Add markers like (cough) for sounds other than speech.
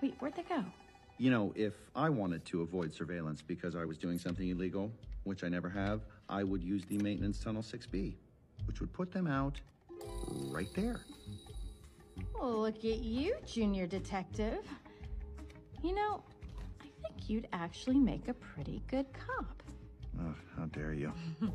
Wait, where'd they go? You know, if I wanted to avoid surveillance because I was doing something illegal, which I never have, I would use the maintenance tunnel 6B, which would put them out right there. Well, look at you, junior detective. You know, I think you'd actually make a pretty good cop. Oh, how dare you. (laughs)